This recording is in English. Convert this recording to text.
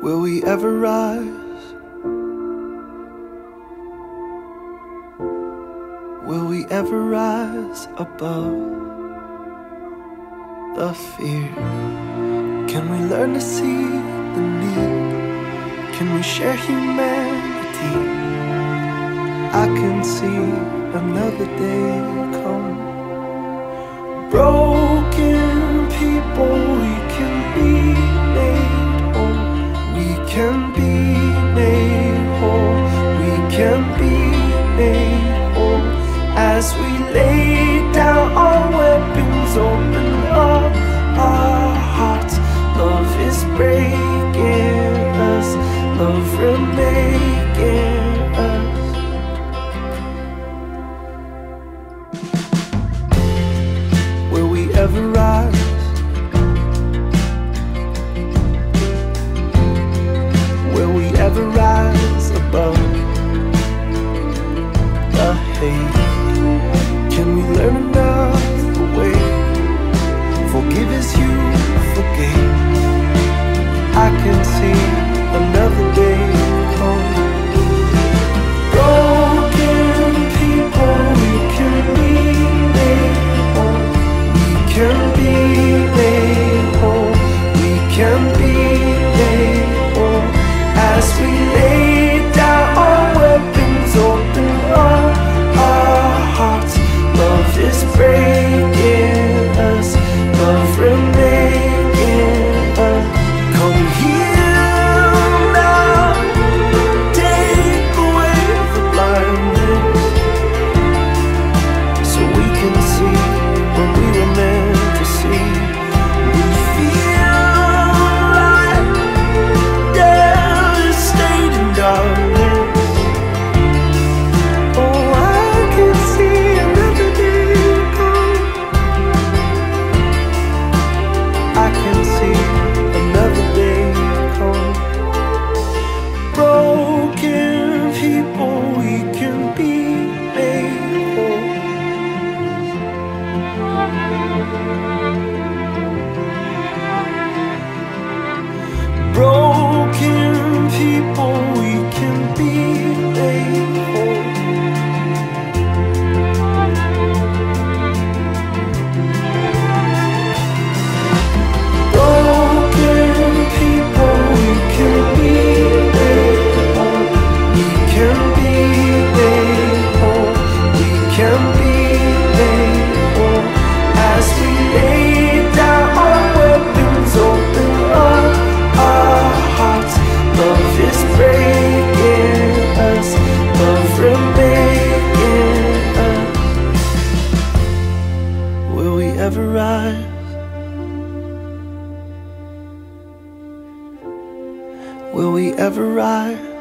Will we ever rise? Will we ever rise above the fear? Can we learn to see the need? Can we share humanity? I can see another day come. Broken people. As we lay down our weapons, open up our hearts. Love is breaking us, love will make us. Will we ever rise? you. Música Will we ever rise?